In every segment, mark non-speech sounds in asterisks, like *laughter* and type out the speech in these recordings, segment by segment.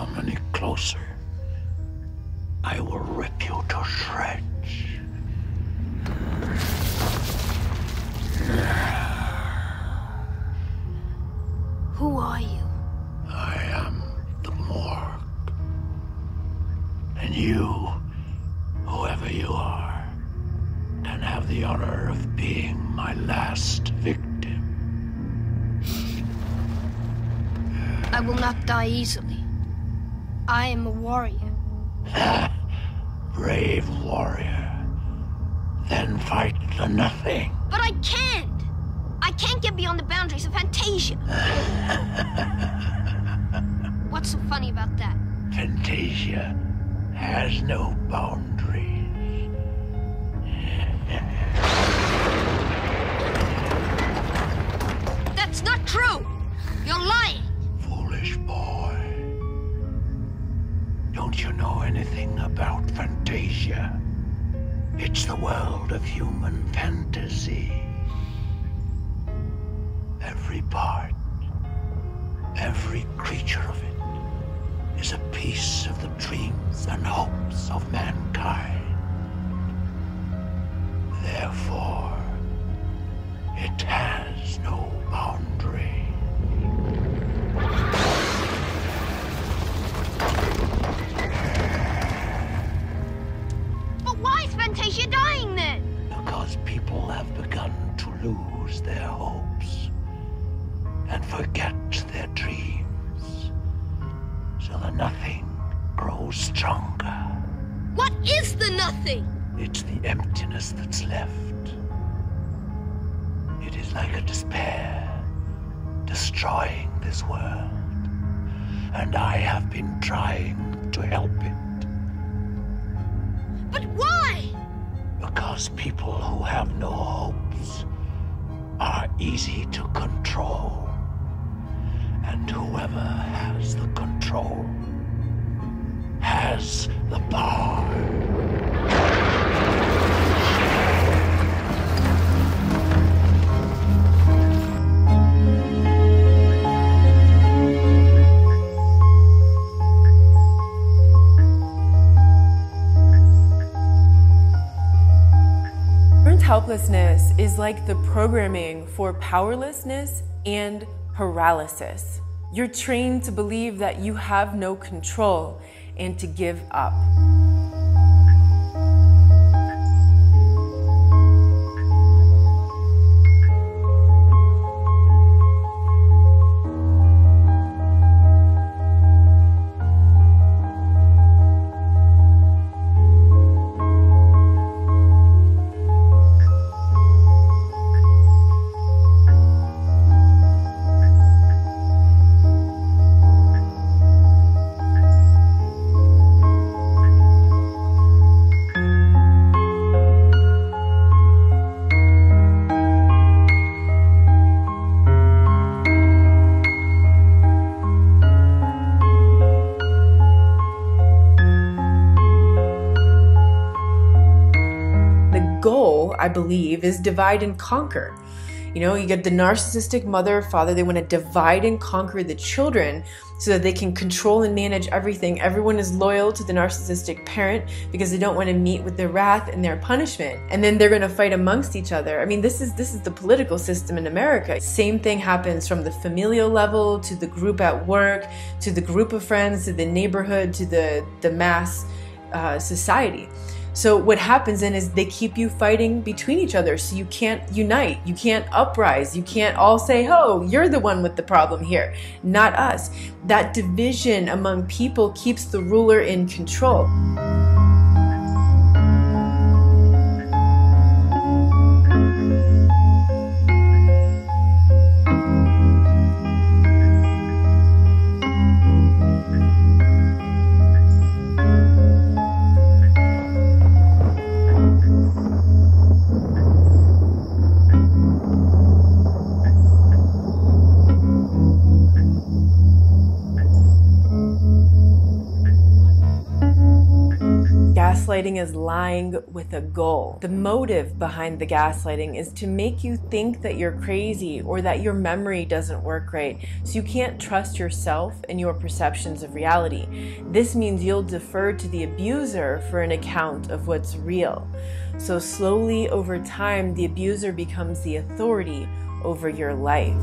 come any closer, I will rip you to shreds. Who are you? I am the Morg. And you, whoever you are, can have the honor of being my last victim. I will not die easily. I am a warrior. *laughs* Brave warrior. Then fight the nothing. But I can't! I can't get beyond the boundaries of Fantasia. *laughs* What's so funny about that? Fantasia has no boundaries. That's not true! You're lying! Foolish boy. Don't you know anything about Fantasia? It's the world of human fantasy. Every part, every creature of it is a piece of the dreams and hopes of mankind. Therefore, it has no boundary. Fantasia dying then? Because people have begun to lose their hopes and forget their dreams. So the nothing grows stronger. What is the nothing? It's the emptiness that's left. It is like a despair destroying this world. And I have been trying to help it. But why? Because people who have no hopes are easy to control. And whoever has the control has the power. Helplessness is like the programming for powerlessness and paralysis. You're trained to believe that you have no control and to give up. Believe, is divide and conquer. You know, you get the narcissistic mother or father, they want to divide and conquer the children so that they can control and manage everything. Everyone is loyal to the narcissistic parent because they don't want to meet with their wrath and their punishment. And then they're going to fight amongst each other. I mean, this is this is the political system in America. Same thing happens from the familial level to the group at work, to the group of friends, to the neighborhood, to the the mass uh, society. So what happens then is they keep you fighting between each other. So you can't unite, you can't uprise, you can't all say, "Oh, you're the one with the problem here, not us." That division among people keeps the ruler in control. Gaslighting is lying with a goal. The motive behind the gaslighting is to make you think that you're crazy or that your memory doesn't work right, so you can't trust yourself and your perceptions of reality. This means you'll defer to the abuser for an account of what's real. So, slowly over time, the abuser becomes the authority over your life.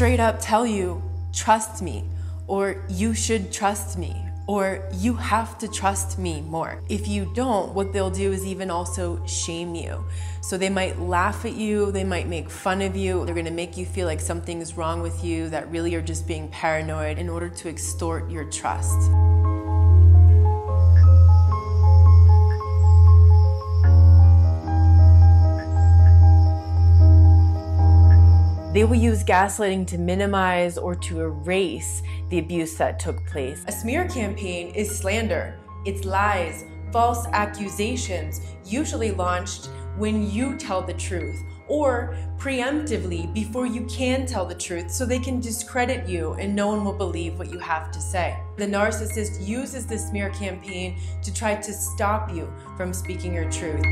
Straight up tell you, trust me, or you should trust me, or you have to trust me more. If you don't, what they'll do is even also shame you. So they might laugh at you, they might make fun of you, they're gonna make you feel like something is wrong with you, that really you're just being paranoid in order to extort your trust. They will use gaslighting to minimize or to erase the abuse that took place. A smear campaign is slander, it's lies, false accusations, usually launched when you tell the truth or preemptively before you can tell the truth so they can discredit you and no one will believe what you have to say. The narcissist uses the smear campaign to try to stop you from speaking your truth.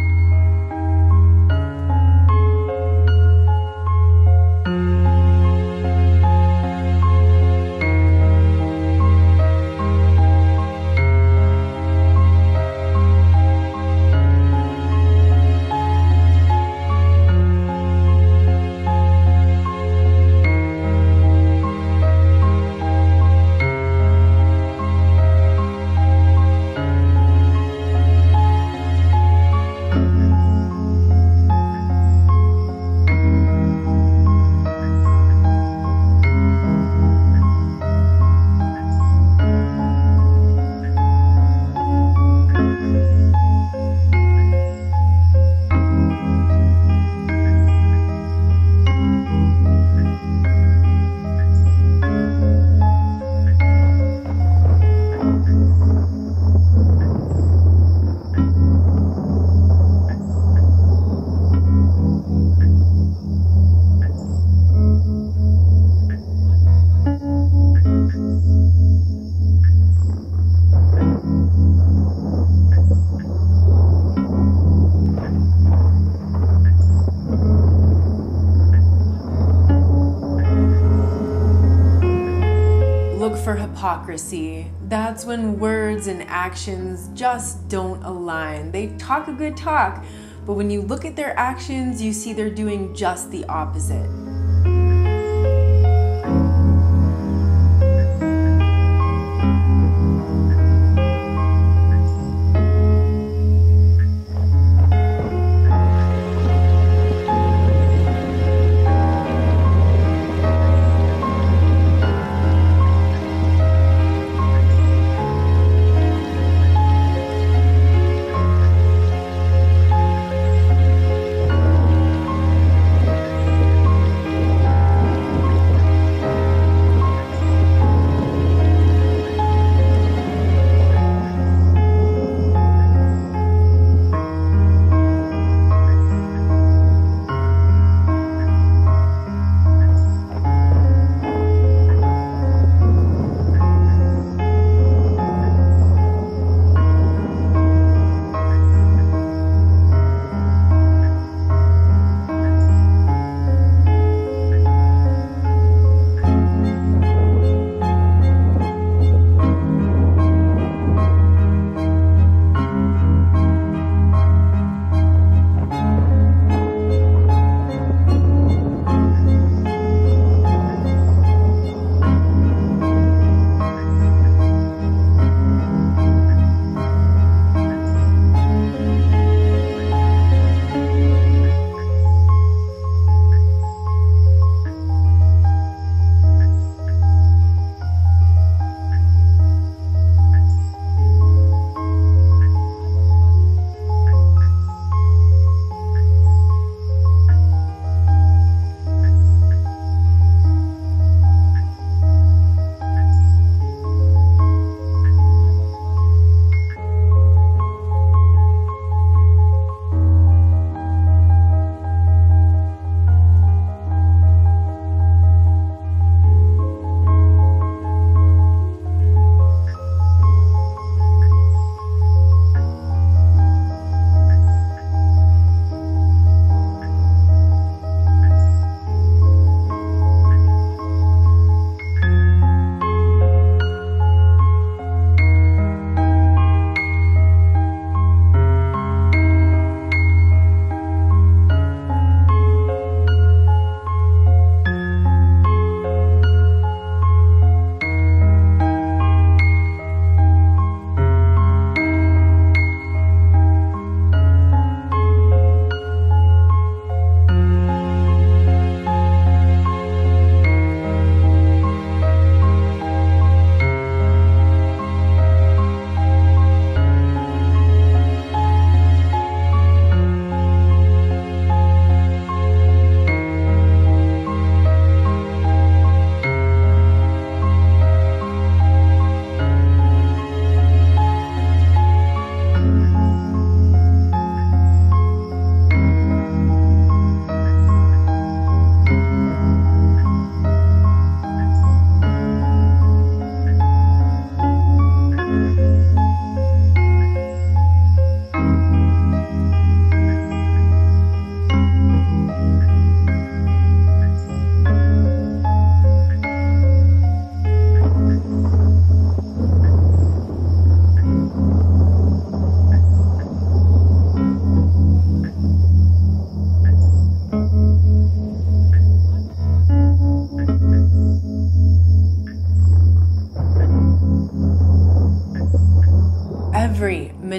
That's when words and actions just don't align. They talk a good talk, but when you look at their actions, you see they're doing just the opposite.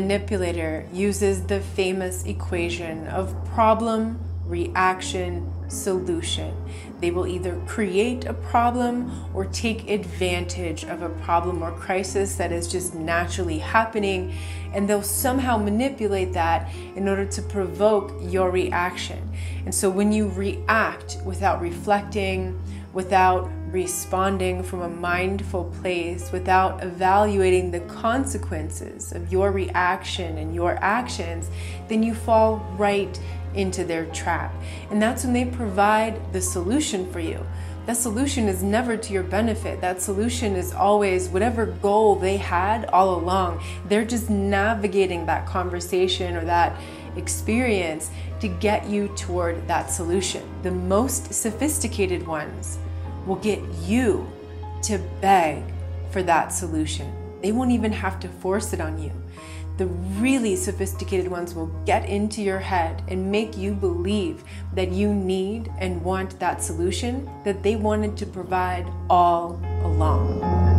Manipulator uses the famous equation of problem, reaction, solution. They will either create a problem or take advantage of a problem or crisis that is just naturally happening, and they'll somehow manipulate that in order to provoke your reaction. And so when you react without reflecting, without responding from a mindful place, without evaluating the consequences of your reaction and your actions, then you fall right into their trap. And that's when they provide the solution for you. That solution is never to your benefit. That solution is always whatever goal they had all along. They're just navigating that conversation or that experience to get you toward that solution. The most sophisticated ones will get you to beg for that solution. They won't even have to force it on you the really sophisticated ones will get into your head and make you believe that you need and want that solution that they wanted to provide all along.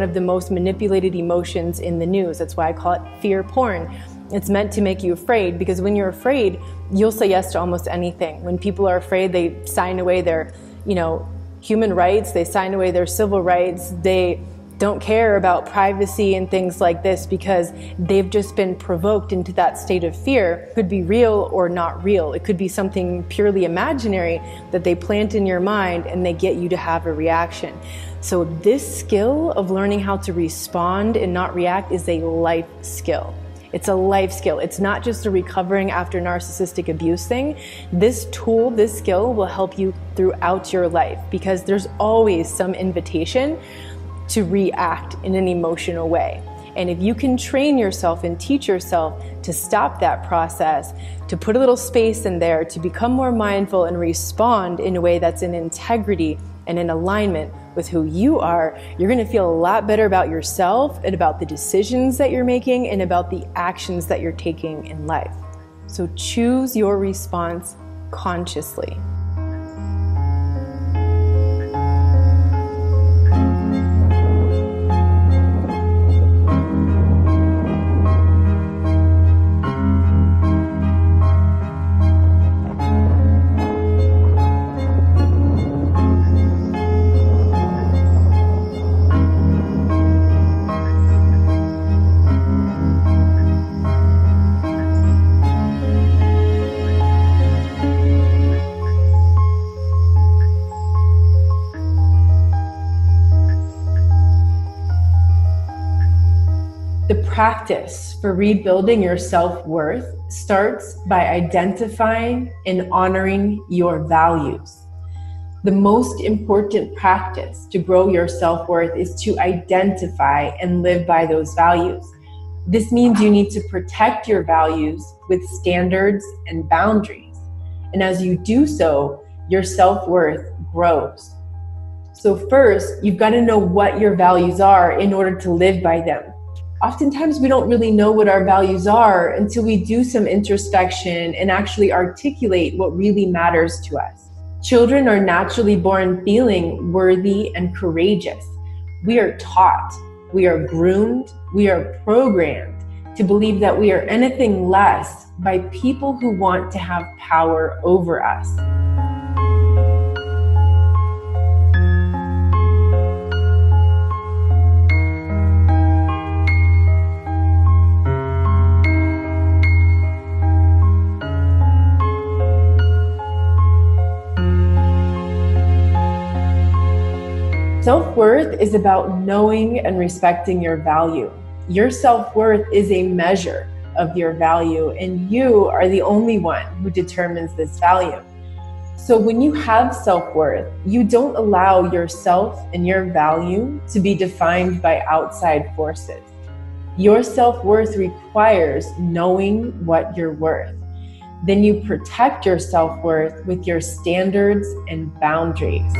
One of the most manipulated emotions in the news. That's why I call it fear porn. It's meant to make you afraid because when you're afraid, you'll say yes to almost anything. When people are afraid, they sign away their, you know, human rights, they sign away their civil rights, they don't care about privacy and things like this because they've just been provoked into that state of fear. It could be real or not real. It could be something purely imaginary that they plant in your mind and they get you to have a reaction. So, this skill of learning how to respond and not react is a life skill. It's a life skill. It's not just a recovering after narcissistic abuse thing. This tool, this skill will help you throughout your life because there's always some invitation to react in an emotional way. And if you can train yourself and teach yourself to stop that process, to put a little space in there, to become more mindful and respond in a way that's in integrity and in alignment with who you are, you're going to feel a lot better about yourself and about the decisions that you're making and about the actions that you're taking in life. So choose your response consciously. Practice for rebuilding your self worth starts by identifying and honoring your values. The most important practice to grow your self worth is to identify and live by those values. This means you need to protect your values with standards and boundaries. And as you do so, your self worth grows. So, first, you've got to know what your values are in order to live by them oftentimes we don't really know what our values are until we do some introspection and actually articulate what really matters to us. Children are naturally born feeling worthy and courageous. We are taught, we are groomed, we are programmed to believe that we are anything less by people who want to have power over us. Self worth is about knowing and respecting your value. Your self worth is a measure of your value, and you are the only one who determines this value. So, when you have self worth, you don't allow yourself and your value to be defined by outside forces. Your self worth requires knowing what you're worth. Then you protect your self worth with your standards and boundaries.